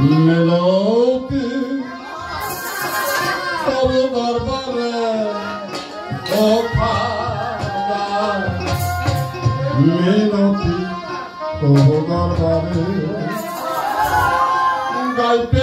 মিনতি তব দরবারে মিনতি তব দরবারে গাইতে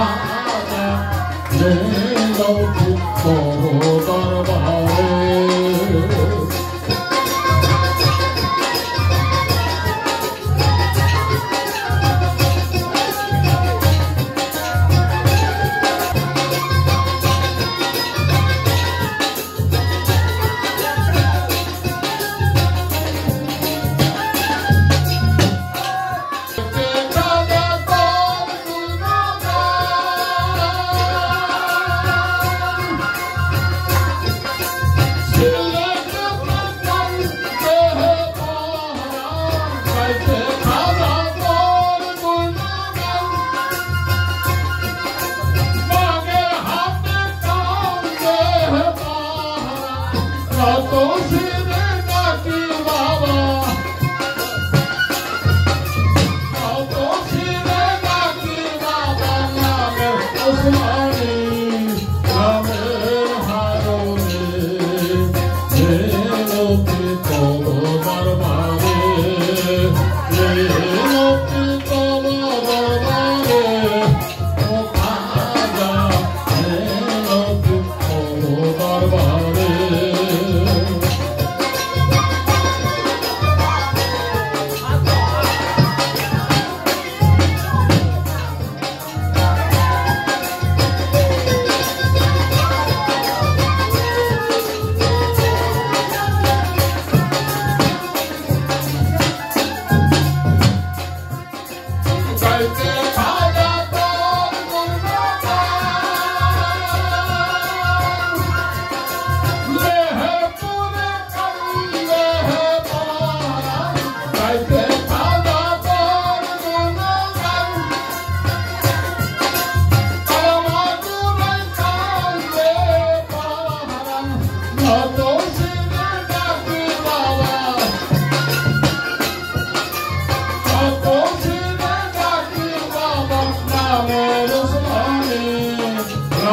ও খাজা মিনতি তব দরবারে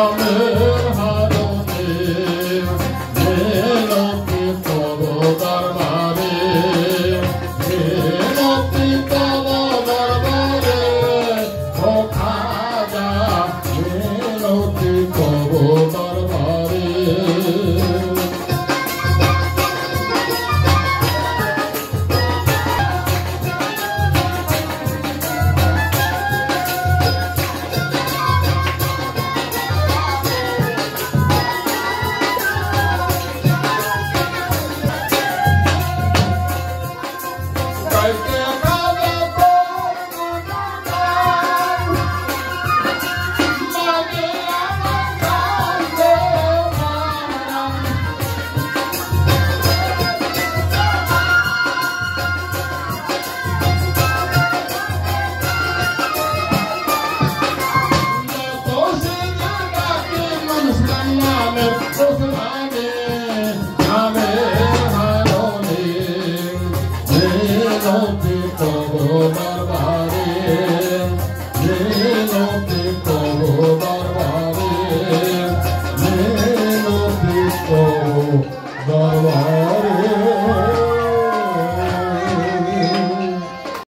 Amen.